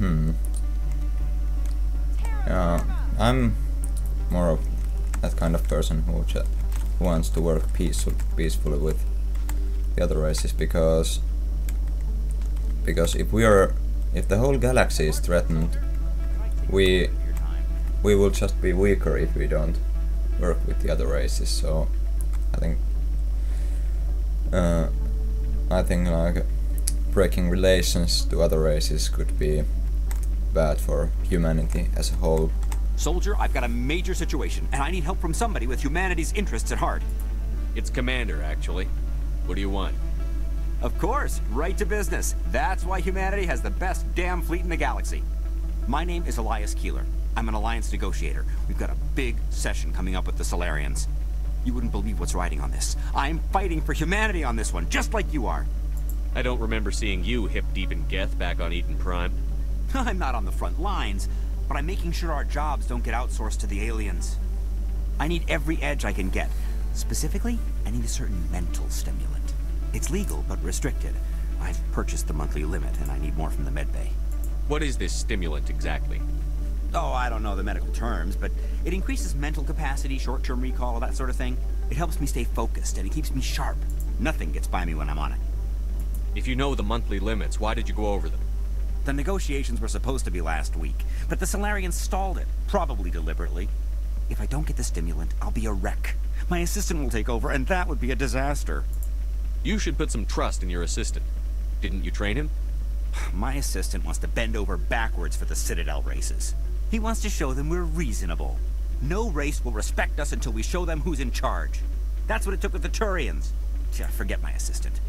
Hmm. Yeah, I'm more of that kind of person who wants to work peaceful, peacefully with the other races because because if we are if the whole galaxy is threatened we we will just be weaker if we don't work with the other races so I think uh, I think like breaking relations to other races could be bad for humanity as a whole Soldier, I've got a major situation, and I need help from somebody with humanity's interests at heart. It's Commander, actually. What do you want? Of course, right to business. That's why humanity has the best damn fleet in the galaxy. My name is Elias Keeler. I'm an alliance negotiator. We've got a big session coming up with the Salarians. You wouldn't believe what's riding on this. I'm fighting for humanity on this one, just like you are. I don't remember seeing you hip deep in Geth back on Eden Prime. I'm not on the front lines, but I'm making sure our jobs don't get outsourced to the aliens. I need every edge I can get. Specifically, I need a certain mental stimulant. It's legal, but restricted. I've purchased the monthly limit, and I need more from the medbay. What is this stimulant exactly? Oh, I don't know the medical terms, but it increases mental capacity, short-term recall, that sort of thing. It helps me stay focused, and it keeps me sharp. Nothing gets by me when I'm on it. If you know the monthly limits, why did you go over them? The negotiations were supposed to be last week, but the Salarians stalled it, probably deliberately. If I don't get the stimulant, I'll be a wreck. My assistant will take over, and that would be a disaster. You should put some trust in your assistant. Didn't you train him? My assistant wants to bend over backwards for the Citadel races. He wants to show them we're reasonable. No race will respect us until we show them who's in charge. That's what it took with the Turians. Forget my assistant.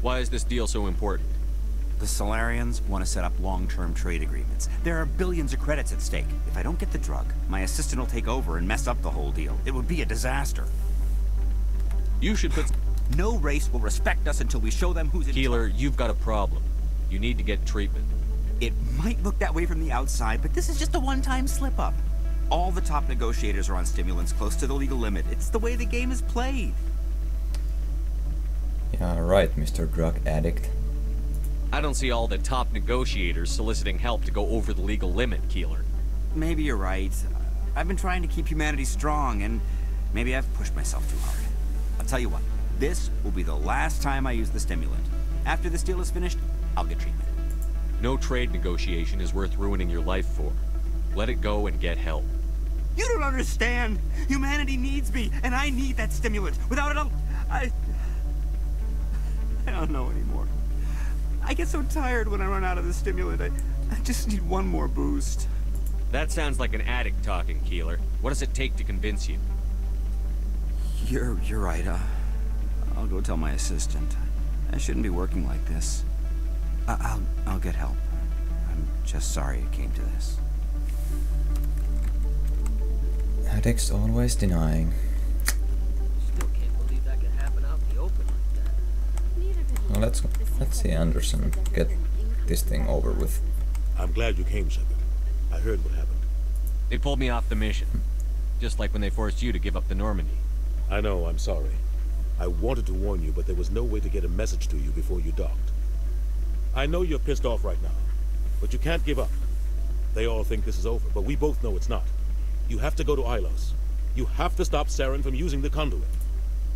Why is this deal so important? The Salarians want to set up long-term trade agreements. There are billions of credits at stake. If I don't get the drug, my assistant will take over and mess up the whole deal. It would be a disaster. You should put... No race will respect us until we show them who's in Keeler, you've got a problem. You need to get treatment. It might look that way from the outside, but this is just a one-time slip-up. All the top negotiators are on stimulants close to the legal limit. It's the way the game is played. Yeah, right, Mr. Drug Addict. I don't see all the top negotiators soliciting help to go over the legal limit, Keeler. Maybe you're right. I've been trying to keep humanity strong, and maybe I've pushed myself too hard. I'll tell you what, this will be the last time I use the stimulant. After this deal is finished, I'll get treatment. No trade negotiation is worth ruining your life for. Let it go and get help. You don't understand! Humanity needs me, and I need that stimulant. Without it, I'll... I... I don't know anymore. I get so tired when I run out of the stimulant. I, I just need one more boost. That sounds like an addict talking, Keeler. What does it take to convince you? You're, you're right. Uh, I'll go tell my assistant. I shouldn't be working like this. I, I'll, I'll get help. I'm just sorry it came to this. Addicts always denying. Still can't believe that could happen out in the open like that. Let's let's see Anderson get this thing over with. I'm glad you came, Shepard. I heard what happened. They pulled me off the mission. Just like when they forced you to give up the Normandy. I know, I'm sorry. I wanted to warn you, but there was no way to get a message to you before you docked. I know you're pissed off right now, but you can't give up. They all think this is over, but we both know it's not. You have to go to Ilos. You have to stop Saren from using the conduit.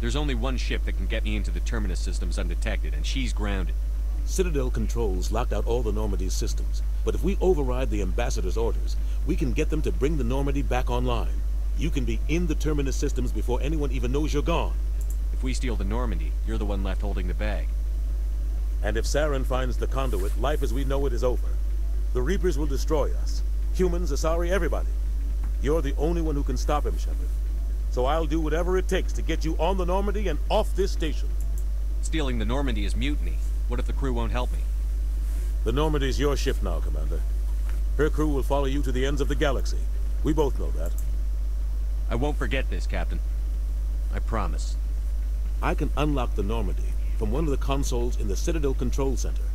There's only one ship that can get me into the Terminus systems undetected, and she's grounded. Citadel controls locked out all the Normandy's systems, but if we override the Ambassador's orders, we can get them to bring the Normandy back online. You can be in the Terminus systems before anyone even knows you're gone. If we steal the Normandy, you're the one left holding the bag. And if Saren finds the conduit, life as we know it is over. The Reapers will destroy us. Humans, Asari, everybody. You're the only one who can stop him, Shepard. So I'll do whatever it takes to get you on the Normandy and off this station. Stealing the Normandy is mutiny. What if the crew won't help me? The Normandy's your ship now, Commander. Her crew will follow you to the ends of the galaxy. We both know that. I won't forget this, Captain. I promise. I can unlock the Normandy from one of the consoles in the Citadel Control Center.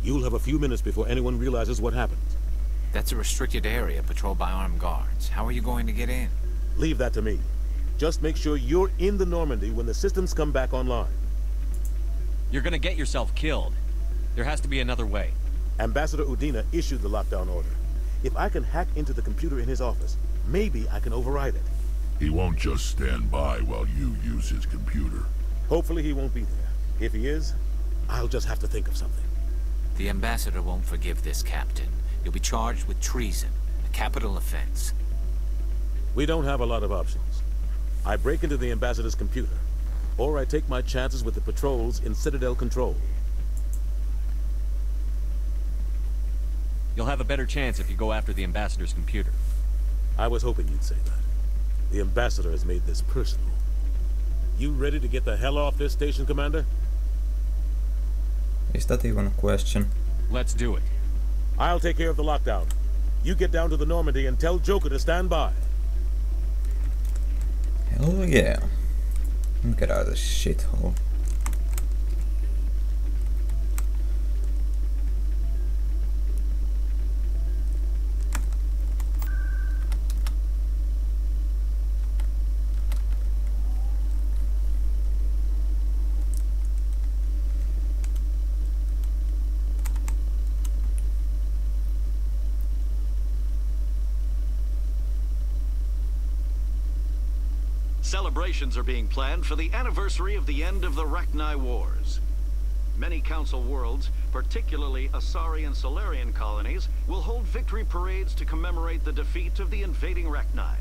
You'll have a few minutes before anyone realizes what happened. That's a restricted area patrolled by armed guards. How are you going to get in? Leave that to me. Just make sure you're in the Normandy when the systems come back online. You're gonna get yourself killed. There has to be another way. Ambassador Udina issued the lockdown order. If I can hack into the computer in his office, maybe I can override it. He won't just stand by while you use his computer. Hopefully he won't be there. If he is, I'll just have to think of something. The ambassador won't forgive this, Captain. You'll be charged with treason, a capital offense. We don't have a lot of options. I break into the ambassador's computer, or I take my chances with the patrols in Citadel Control. You'll have a better chance if you go after the ambassador's computer. I was hoping you'd say that. The ambassador has made this personal. You ready to get the hell off this station, Commander? Is that even a question? Let's do it. I'll take care of the lockdown. You get down to the Normandy and tell Joker to stand by. Hell yeah. Get out of this shithole. Celebrations are being planned for the anniversary of the end of the Rachni Wars. Many Council worlds, particularly Asari and Salarian colonies, will hold victory parades to commemorate the defeat of the invading Rachni.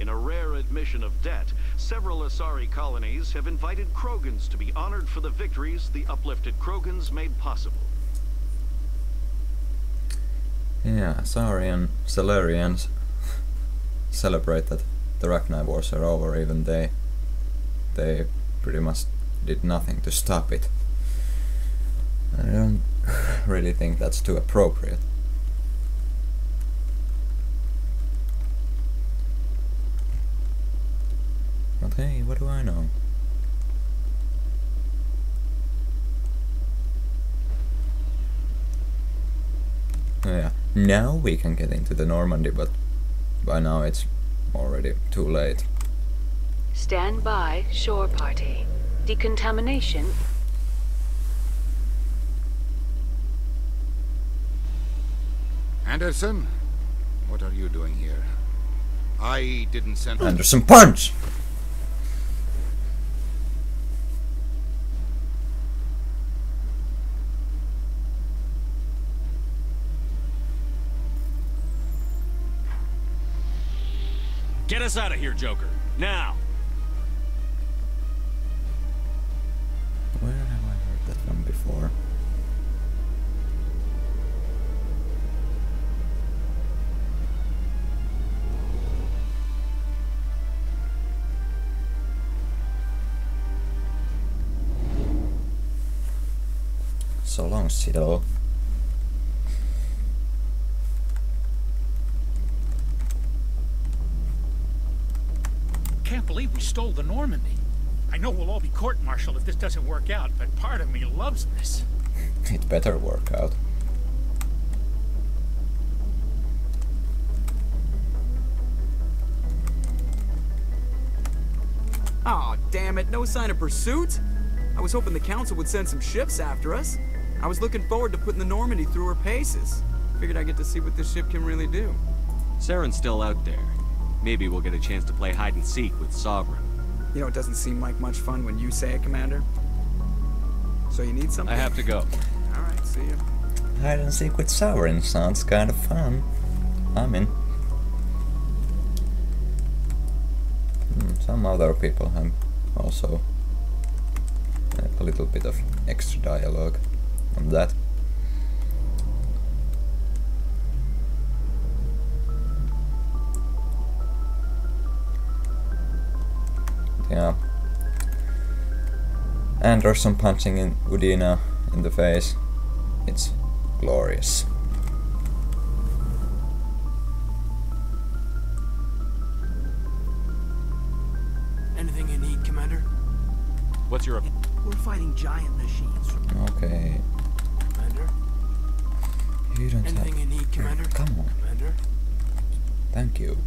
In a rare admission of debt, several Asari colonies have invited Krogans to be honored for the victories the uplifted Krogans made possible. Yeah, Saurian Salarians celebrate that the Rachni Wars are over, even they they pretty much did nothing to stop it. I don't really think that's too appropriate. But hey, what do I know? Oh, yeah, now we can get into the Normandy, but by now it's already too late. Stand by, shore party. Decontamination. Anderson, what are you doing here? I didn't send. Anderson punch! Get us out of here, Joker. Now! Where have I heard that one before? So long, Citadel. Can't believe we stole the Normandy. I know we'll all be court-martialed if this doesn't work out, but part of me loves this. It better work out. Aw, oh, damn it, no sign of pursuit? I was hoping the Council would send some ships after us. I was looking forward to putting the Normandy through her paces. Figured I'd get to see what this ship can really do. Saren's still out there. Maybe we'll get a chance to play hide and seek with Sovereign. You know, it doesn't seem like much fun when you say it, Commander. So you need something? I have to go. Alright, see you. Hide and seek with Sovereign sounds kind of fun. I'm in. Hmm, some other people have also a little bit of extra dialogue on that. Yeah. Anderson punching in Udina in the face. It's glorious. Anything you need, Commander? What's your... Opinion? We're fighting giant machines. Okay. Commander? You don't Anything have... you need, Commander? Come on. Commander? Thank you.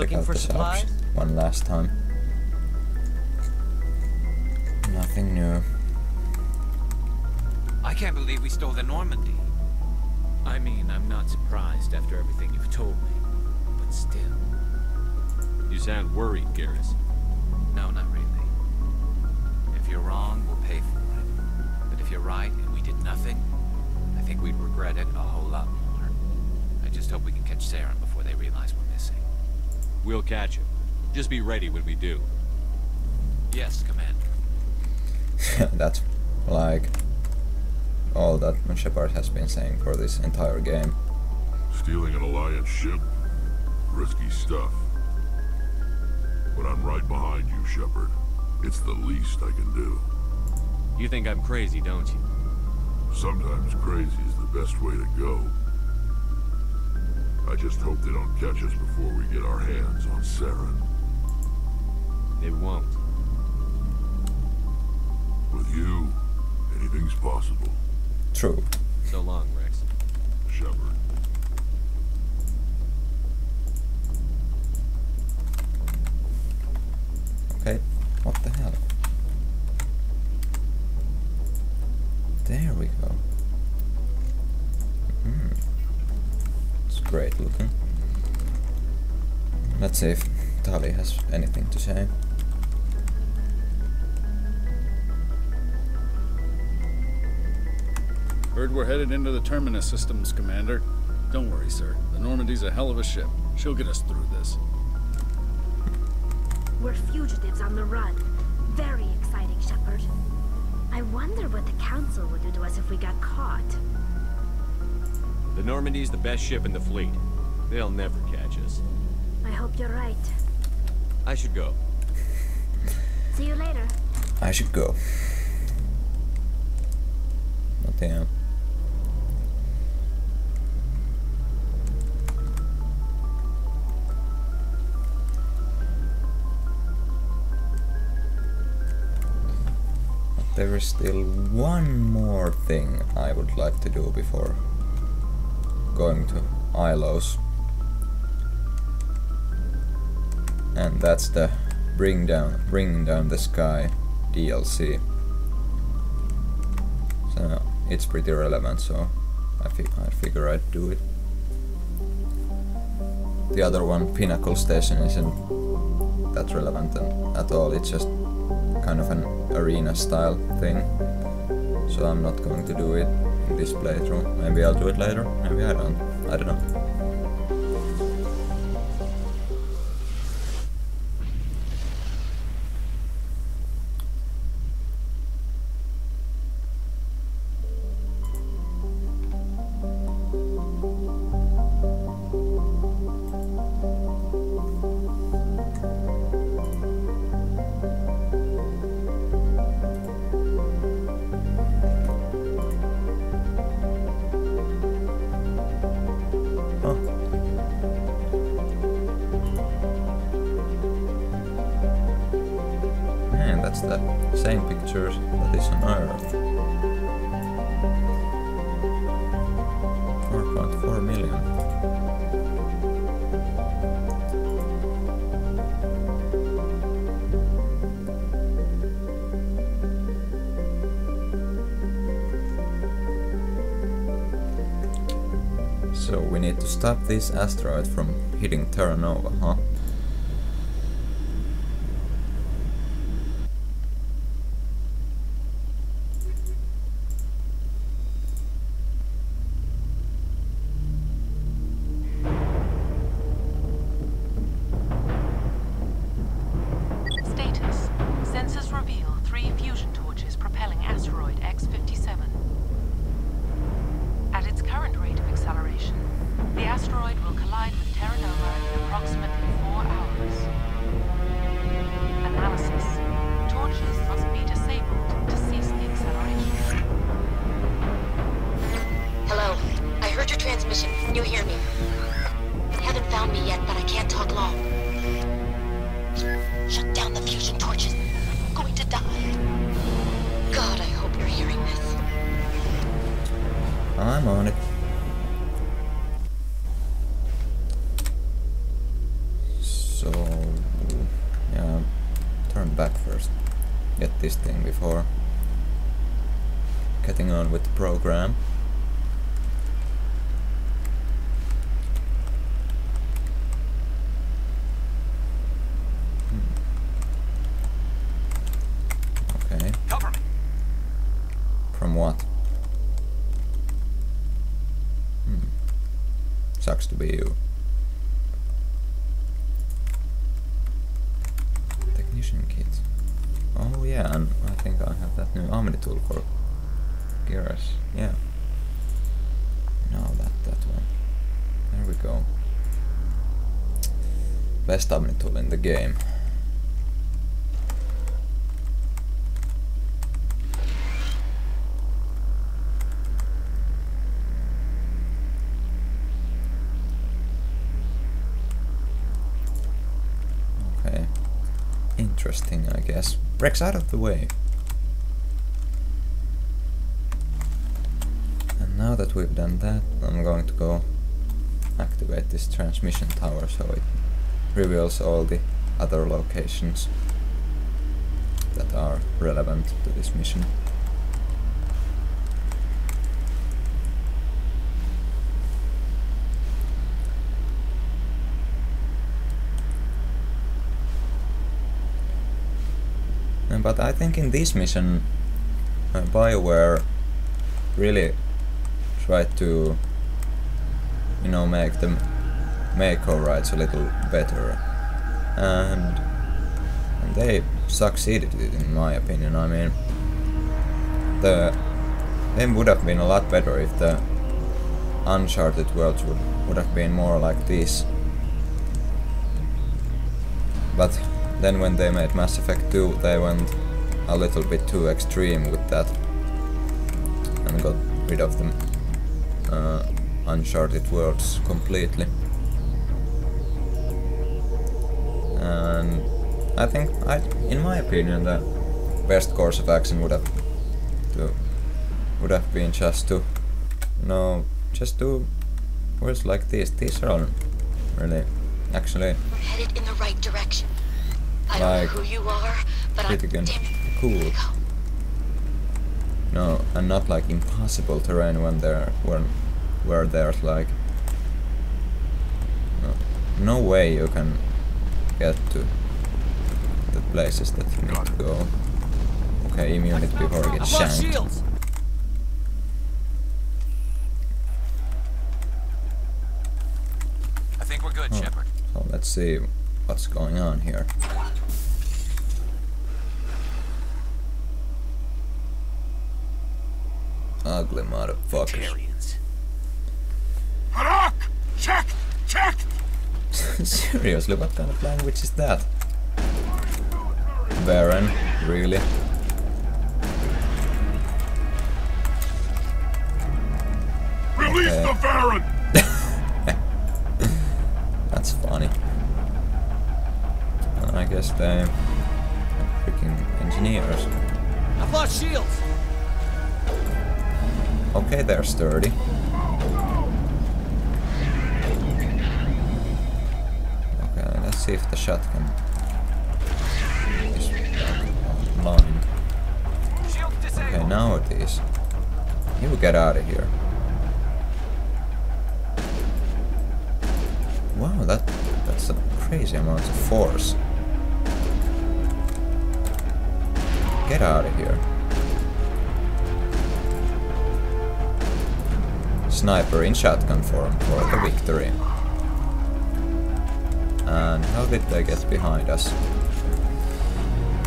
Check out for the shops supplies? one last time. Nothing new. I can't believe we stole the Normandy. I mean, I'm not surprised after everything you've told me. But still. You sound worried, Garrus. No, not really. If you're wrong, we'll pay for it. But if you're right and we did nothing, I think we'd regret it a whole lot more. I just hope we can catch Saren before they realize we're missing. We'll catch him. Just be ready when we do. Yes, Commander. That's like all that Shepard has been saying for this entire game. Stealing an Alliance ship? Risky stuff. But I'm right behind you, Shepard. It's the least I can do. You think I'm crazy, don't you? Sometimes crazy is the best way to go. I just hope they don't catch us before we get our hands on Saren. They won't. With you, anything's possible. True. So long, Wrex. Shepard. Okay, what the hell? There we go. Hmm. It's great looking. Let's see if Tali has anything to say. Heard we're headed into the Terminus systems, Commander. Don't worry, sir. The Normandy's a hell of a ship. She'll get us through this. We're fugitives on the run. Very exciting, Shepard. I wonder what the Council would do to us if we got caught. The Normandy's the best ship in the fleet. They'll never catch us. I hope you're right. I should go. See you later. I should go. But yeah. But there is still one more thing I would like to do before going to Ilos. And that's the Bring Down Bring Down the Sky DLC. So it's pretty relevant, so I, fi I figure I'd do it. The other one, Pinnacle Station, isn't that relevant at all. It's just kind of an arena style thing. So I'm not going to do it in this playthrough. Maybe I'll do it later. Maybe I don't. I don't know. So we need to stop this asteroid from hitting Terra Nova, huh? Getting on with the program. Okay. Cover me. From what? Hmm. Sucks to be you. Technician kit. Oh yeah, and I think I have that new Omni tool for Garrus. Yeah. Now that that one. There we go. Best Omni tool in the game. Okay. Interesting, I guess. Wrex out of the way. Now that we've done that, I'm going to go activate this transmission tower so it reveals all the other locations that are relevant to this mission. But I think in this mission, uh, BioWare really tried to, you know, make the Mako rides a little better, and, and they succeeded in my opinion. I mean, the game would have been a lot better if the Uncharted worlds would would have been more like this. But then when they made Mass Effect 2, they went a little bit too extreme with that and got rid of the uh, Uncharted worlds completely. And I think, I, in my opinion, the best course of action would have to would have been just to, you know, just do words like this. These are all really actually We're headed in the right direction. I don't know who you are, but I'm damn cool. No, and not like impossible terrain when there when where there's like no, no way you can get to the places that you need to go. Okay, immunity before I get shanked. I think we're good, Oh, Shepard. So let's see what's going on here. Ugly motherfuckers. Harak! Check! Check! Seriously, what kind of language is that? Varren, really? Release Okay. the Varren! That's funny. I guess they freaking engineers. I've lost shields. Okay, they're sturdy. Okay, let's see if the shotgun is blind. Okay, now it is. You get out of here. Wow, that that's a crazy amount of force. Get out of here. Sniper in shotgun form for the victory. And how did they get behind us?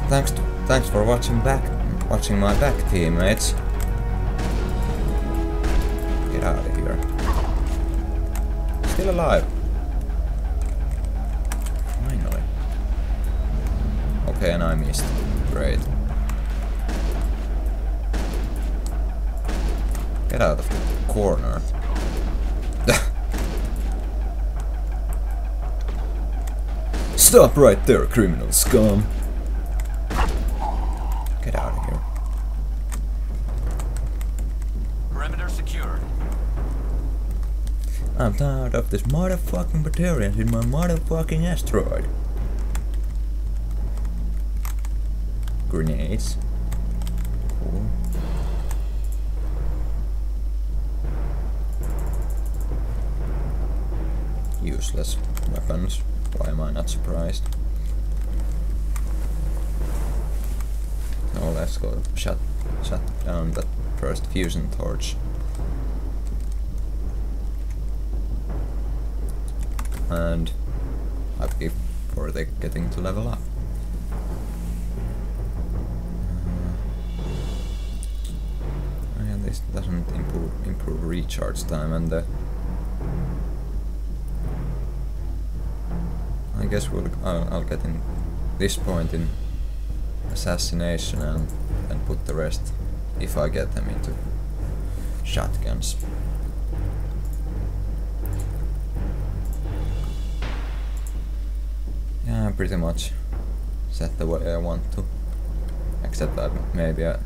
Thanks to, thanks for watching back watching my back teammates. Get out of here. Still alive. Finally. Okay, and I missed. Great. Get out of the corner. Stop right there, criminal scum! Get out of here. Perimeter secured. I'm tired of this motherfucking Batarians in my motherfucking asteroid. grenades. Useless weapons. Why am I not surprised? Now let's go shut shut down that first fusion torch. And happy for the getting to level up. Uh, yeah, this doesn't improve improve recharge time and the guess we'll I'll, I'll get in this point in assassination and and put the rest if I get them into shotguns. Yeah, pretty much set the way I want to. Except that maybe I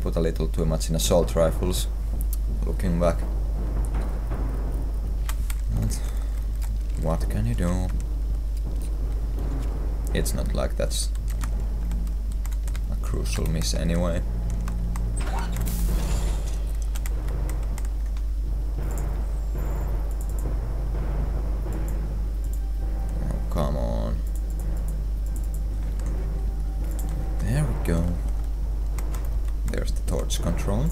put a little too much in assault rifles, looking back. But what can you do? It's not like that's a crucial miss anyway. Oh, come on. There we go. There's the torch control.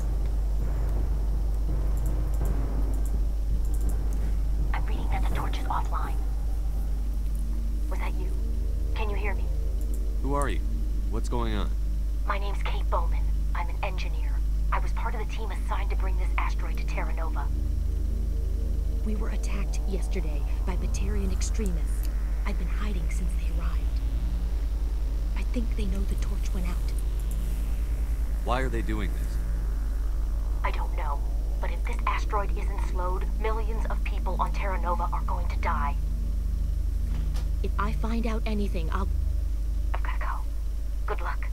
I'm reading that the torch is offline. Was that you? Can you hear me? Who are you? What's going on? My name's Kate Bowman. I'm an engineer. I was part of the team assigned to bring this asteroid to Terra Nova. We were attacked yesterday by Batarian extremists. I've been hiding since they arrived. I think they know the torch went out. Why are they doing this? I don't know, but if this asteroid isn't slowed, millions of people on Terra Nova are going to die. If I find out anything, I'll Good luck.